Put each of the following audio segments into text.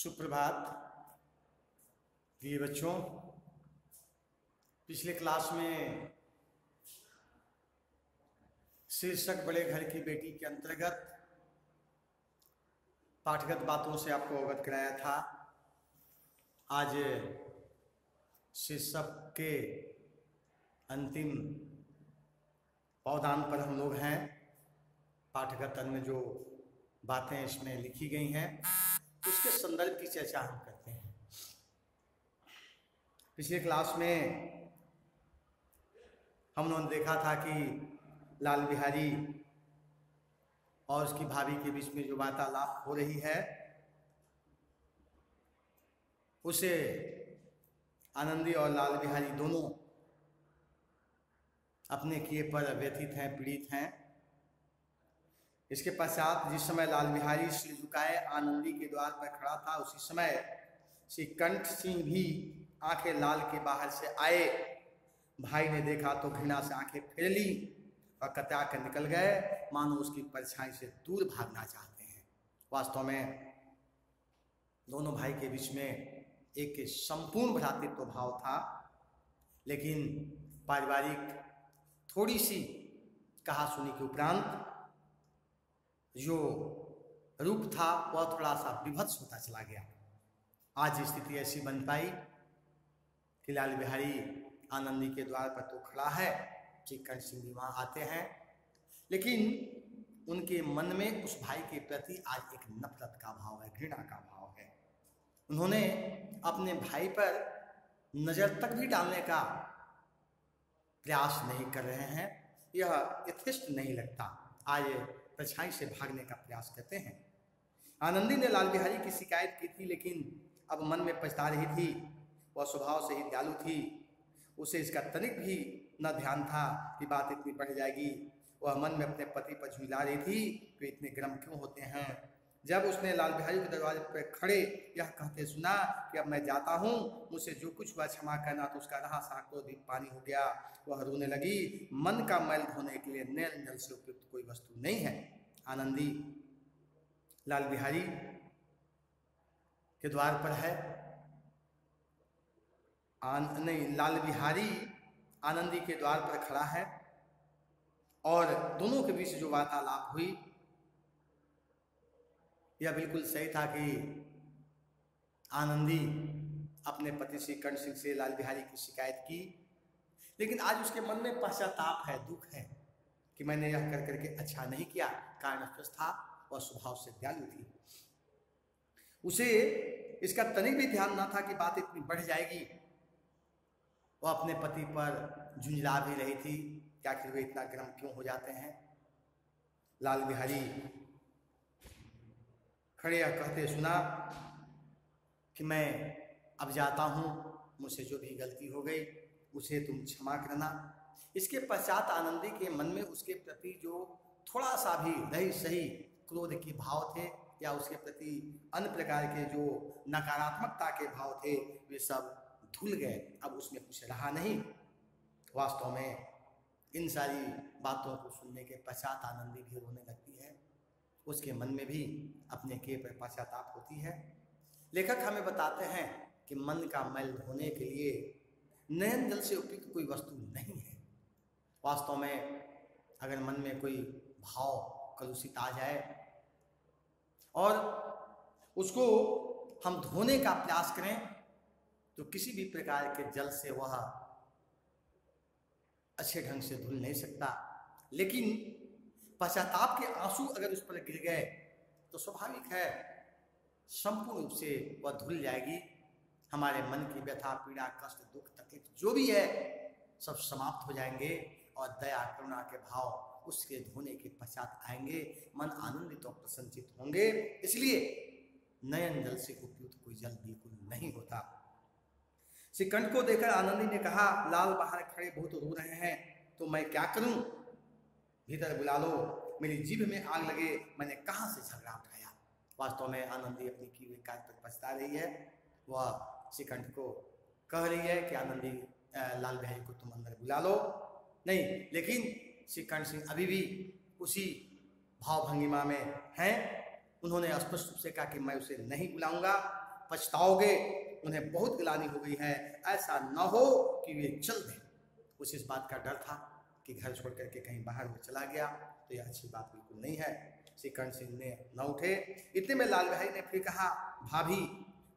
सुप्रभात। प्रिय बच्चों, पिछले क्लास में शीर्षक बड़े घर की बेटी के अंतर्गत पाठगत बातों से आपको अवगत कराया था। आज शीर्षक के अंतिम पौधान पर हम लोग हैं। पाठगत में जो बातें इसमें लिखी गई हैं। उसके संदर्भ की चर्चा हम करते हैं। पिछले क्लास में हम लोगों ने देखा था कि लाल बिहारी और उसकी भाभी के बीच में जो वार्तालाप हो रही है, उसे आनंदी और लाल बिहारी दोनों अपने किए पर व्यथित हैं, पीड़ित हैं। इसके पश्चात जिस समय लाल बिहारी सिर झुकाए आनंदी के द्वार पर खड़ा था, उसी समय श्री कंठ सिंह भी आँखें लाल के बाहर से आए। भाई ने देखा तो घृणा से आँखें फेर ली और कतरा कर निकल गए। मानो उसकी परछाई से दूर भागना चाहते हैं। वास्तव में दोनों भाई के बीच में एक संपूर्ण भ्रातृत्व भाव था, लेकिन पारिवारिक थोड़ी सी कहा सुनी के उपरांत जो रूप था, वह थोड़ा सा विभत्स होता चला गया। आज स्थिति ऐसी बन पाई कि लाल बिहारी आनंदी के द्वार पर तो खड़ा है चिकन सिंह भी वहाँ आते हैं। लेकिन उनके मन में उस भाई के प्रति आज एक नफरत का भाव है, घृणा का भाव है। उन्होंने अपने भाई पर नज़र तक भी डालने का प्रयास नहीं कर रहे हैं। यह यथेष्ट नहीं लगता। आज परछाई से भागने का प्रयास करते हैं। आनंदी ने लाल बिहारी की शिकायत की थी, लेकिन अब मन में पछता रही थी। वह स्वभाव से ही दयालु थी। उसे इसका तनिक भी न ध्यान था कि बात इतनी बढ़ जाएगी। वह मन में अपने पति पर झुला रही थी कि इतने गर्म क्यों होते हैं? जब उसने लाल बिहारी के दरवाजे पर खड़े, यह कहते सुना कि अब मैं जाता हूँ, मुझसे जो कुछ हुआ क्षमा करना तो उसका रहा सा क्रोधित पानी हो गया। वह रोने लगी, मन का मैल धोने के लिए नैल जल से उपयुक्त कोई वस्तु नहीं है। आनंदी, लाल बिहारी के द्वार पर है। आन, नहीं, लाल बिहारी आनंदी के द्वार पर खड़ा है। और दोनों के बीच जो वार्तालाप हुई यह बिल्कुल सही था कि आनंदी अपने पति श्री कर्ण सिंह से लाल बिहारी की शिकायत की। लेकिन आज उसके मन में पश्चाताप है, दुख है कि मैंने यह कर करके अच्छा नहीं किया। कारण था, वह स्वभाव से दयालु थी। उसे इसका तनिक भी ध्यान ना था कि बात इतनी बढ़ जाएगी। वह अपने पति पर झुंझला भी रही थी कि आखिर वे इतना गर्म क्यों हो जाते हैं? लाल बिहारी खड़े कहते सुना कि मैं अब जाता हूँ, मुझसे जो भी गलती हो गई, उसे तुम क्षमा करना। इसके पश्चात आनंदी के मन में उसके प्रति जो थोड़ा सा भी रही सही क्रोध के भाव थे या उसके प्रति अन्य प्रकार के जो नकारात्मकता के भाव थे, वे सब धुल गए। अब उसमें कुछ रहा नहीं। वास्तव में इन सारी बातों को सुनने के पश्चात आनंदी भी रोने लगती उसके मन में भी अपने के पर पश्चाताप होती है। लेखक हमें बताते हैं कि मन का मैल धोने के लिए नयन जल से उपयुक्त कोई वस्तु नहीं है। वास्तव में अगर मन में कोई भाव, कलुषित आ जाए और उसको हम धोने का प्रयास करें तो किसी भी प्रकार के जल से वह अच्छे ढंग से धुल नहीं सकता। लेकिन पश्चाताप के आँसू अगर उस पर गिर गए तो स्वाभाविक है, संपूर्ण रूप से वह धुल जाएगी। हमारे मन की व्यथा, पीड़ा, कष्ट, दुख, तकलीफ़ जो भी है, सब समाप्त हो जाएँगे और दया, करुणा के भाव उसके धोने के पश्चात आएँगे। मन आनंदित और प्रसन्नचित होंगे। इसलिए नयन जल से उपयुक्त कोई जल बिल्कुल नहीं होता। श्रीकंठ को देखकर आनंदी ने कहा, लाल बाहर खड़े बहुत रो रहे हैं तो मैं क्या करूँ? भीतर बुला लो। मेरी जीभ में आग लगे। मैंने कहाँ से झगड़ा उठाया? वास्तव में आनंदी अपनी की हुई कार्य पर पछता रही है। वह श्रीकंठ को कह रही है कि, आनंदी लाल बिहारी को तुम अंदर बुला लो। नहीं, लेकिन श्रीकंठ सिंह अभी भी उसी भाव भंगिमा में हैं। उन्होंने स्पष्ट रूप से कहा कि मैं उसे नहीं बुलाऊँगा। पछताओगे, उन्हें बहुत गिलानी हो गई है। ऐसा न हो कि वे चल दें। उस इस बात का डर था। कि घर छोड़ करके कहीं बाहर वो चला गया तो यह अच्छी बात बिल्कुल नहीं है। श्री कर्ण सिंह ने न उठे। इतने में लाल भाई ने फिर कहा, भाभी,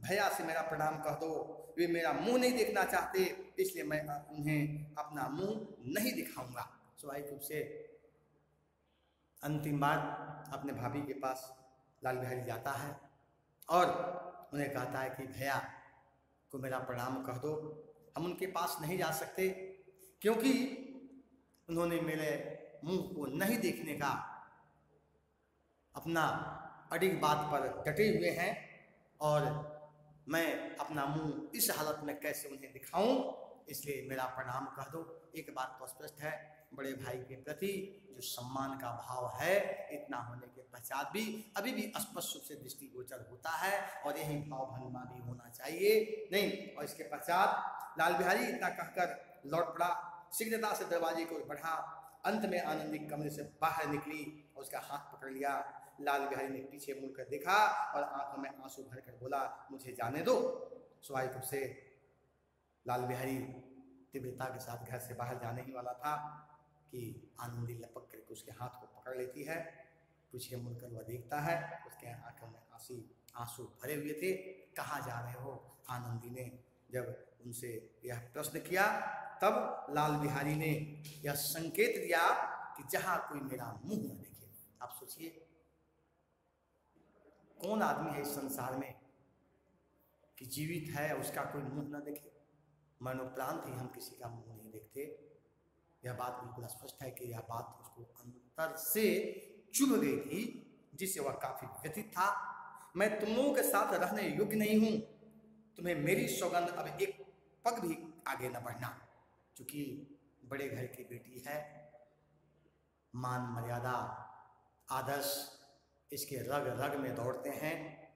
भैया से मेरा प्रणाम कह दो। वे मेरा मुँह नहीं देखना चाहते, इसलिए मैं उन्हें अपना मुँह नहीं दिखाऊँगा। स्वाभाविक रूप से अंतिम बार अपने भाभी के पास लाल बिहारी जाता है और उन्हें कहता है कि, भैया, को मेरा प्रणाम कह दो। हम उनके पास नहीं जा सकते, क्योंकि उन्होंने मेरे मुँह को नहीं देखने का अपना अडिग बात पर डटे हुए हैं और मैं अपना मुँह इस हालत में कैसे उन्हें दिखाऊँ, इसलिए मेरा प्रणाम कह दो। एक बात तो स्पष्ट है, बड़े भाई के प्रति जो सम्मान का भाव है, इतना होने के पश्चात भी अभी भी स्पष्ट रूप से दृष्टिगोचर होता है और यही भाव भंगमा भी होना चाहिए। नहीं, और इसके पश्चात लाल बिहारी इतना कहकर लौट पड़ा। शीघ्रता से दरवाजे को बढ़ा, अंत में आनंदी कमरे से बाहर निकली और उसका हाथ पकड़ लिया। लाल बिहारी ने पीछे मुड़कर देखा और आँखों में आँसू भरकर बोला, मुझे जाने दो। स्वाभाविक रूप से लाल बिहारी तीव्रता के साथ घर से बाहर जाने ही वाला था कि आनंदी लपक करके उसके हाथ को पकड़ लेती है। पीछे मुड़कर वह देखता है, उसके आँखों में आंसी, आँसू भरे हुए थे। कहाँ जा रहे हो? आनंदी ने जब उनसे यह प्रश्न किया, तब लाल बिहारी ने यह संकेत दिया कि जहाँ कोई मेरा मुँह न देखे। आप सोचिए, कौन आदमी है इस संसार में कि जीवित है, उसका कोई मुँह न देखे? मनोप्रांत ही हम किसी का मुँह नहीं देखते। यह बात बिल्कुल स्पष्ट है कि यह बात उसको अंतर से चुभ गई थी, जिससे वह काफ़ी व्यथित था। मैं तुम लोगों के साथ रहने योग्य नहीं हूँ। तुम्हें मेरी सौगंध अब एक पग भी आगे न बढ़ना। क्योंकि बड़े घर की बेटी है, मान मर्यादा, आदर्श, इसके रग रग में दौड़ते हैं।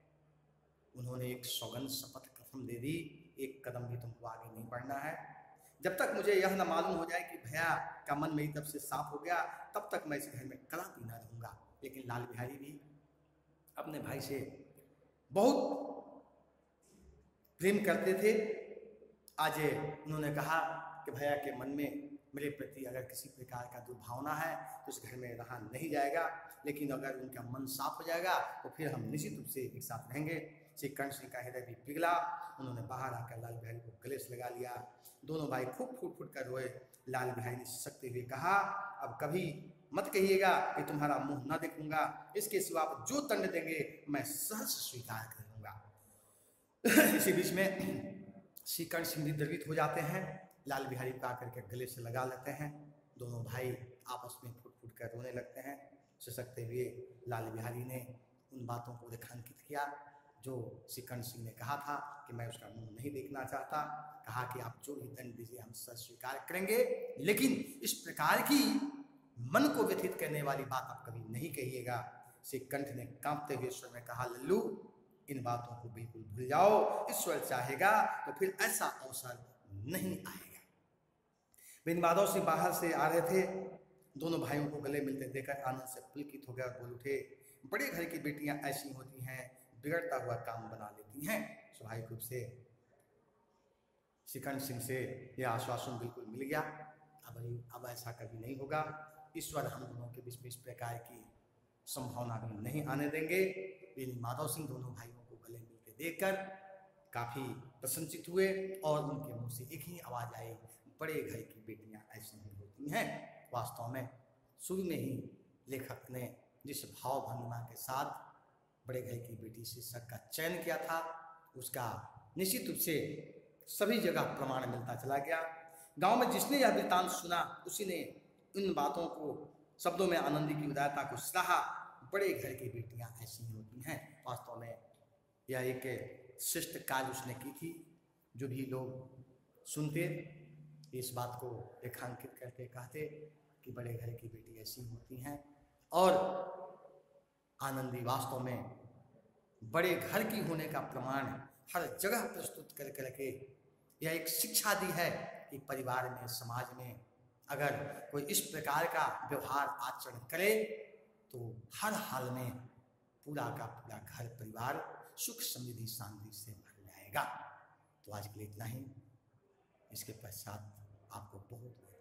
उन्होंने एक सौगंध शपथ कसम दे दी, एक कदम भी तुमको आगे नहीं बढ़ना है। जब तक मुझे यह न मालूम हो जाए कि भैया का मन मेरी तरफ़ से साफ़ हो गया, तब तक मैं इस घर में कला भी न रहूँगा। लेकिन लाल बिहारी भी अपने भाई से बहुत प्रेम करते थे। आज उन्होंने कहा कि भैया के मन में मेरे प्रति अगर किसी प्रकार का दुर्भावना है तो उस घर में रहा नहीं जाएगा। लेकिन अगर उनका मन साफ़ हो जाएगा तो फिर हम निश्चित रूप से एक साथ रहेंगे। श्री कर्ण सिंह का हृदय भी पिघला। उन्होंने बाहर आकर लाल बिहारी को गले से लगा लिया। दोनों भाई खूब फूट फूट कर रोए। लाल बिहारी ने सकते हुए कहा, अब कभी मत कहिएगा कि तुम्हारा मुँह न देखूँगा। इसके सिवा आप जो दंड देंगे, मैं सहज स्वीकार कर लूँगा। इसी बीच में कर्ण सिंह द्रवित हो जाते हैं, लाल बिहारी को आकर के गले से लगा लेते हैं। दोनों भाई आपस में फूट फूट कर रोने लगते हैं। सशकते हुए लाल बिहारी ने उन बातों को रेखांकित किया, जो सिकंद सिंह ने कहा था कि मैं उसका मुँह नहीं देखना चाहता। कहा कि आप जो भी दंड दीजिए, हम सब स्वीकार करेंगे। लेकिन इस प्रकार की मन को व्यथित करने वाली बात आप कभी नहीं कहिएगा। कंठ ने कांपते हुए स्वर में कहा, लल्लू इन बातों को बिल्कुल भूल जाओ। ईश्वर चाहेगा तो फिर ऐसा अवसर नहीं आएगा। बिन माधव सिंह बाहर से आ रहे थे। दोनों भाइयों को गले मिलते देखकर आनंद से पुलकित हो गया और बोल उठे, बड़े घर की बेटियाँ ऐसी होती हैं, बिगड़ता हुआ काम बना लेती हैं। स्वाभाविक रूप से सिकंद सिंह से यह आश्वासन बिल्कुल मिल गया। अब अब ऐसा कभी नहीं होगा। ईश्वर हम दोनों के बीच में इस प्रकार की संभावना भी नहीं आने देंगे। बेनी माधव सिंह दोनों भाइयों को गले मिलते देखकर काफ़ी प्रसन्नचित हुए और उनके मुँह से एक ही आवाज़ आई, बड़े घर की बेटियाँ ऐसी ही होती हैं। वास्तव में शुरू में ही लेखक ने जिस भाव भंगिमा के साथ बड़े घर की बेटी शीर्षक का चयन किया था, उसका निश्चित रूप से सभी जगह प्रमाण मिलता चला गया। गाँव में जिसने यह वृतांत सुना, उसी ने इन बातों को, शब्दों में आनंदी की उदारता को सराहा। बड़े घर की बेटियाँ ऐसी ही होती हैं। वास्तव में यह एक शिष्ट कार्य उसने की थी, जो भी लोग सुनते, इस बात को रेखांकित करते, कहते कि बड़े घर की बेटी ऐसी होती हैं। और आनंदी वास्तव में बड़े घर की होने का प्रमाण हर जगह प्रस्तुत कर करके यह एक शिक्षा दी है कि परिवार में, समाज में अगर कोई इस प्रकार का व्यवहार आचरण करे तो हर हाल में पूरा का पूरा घर परिवार सुख समृद्धि शांति से भर जाएगा। तो आज के लिए इतना ही। इसके पश्चात आपको बहुत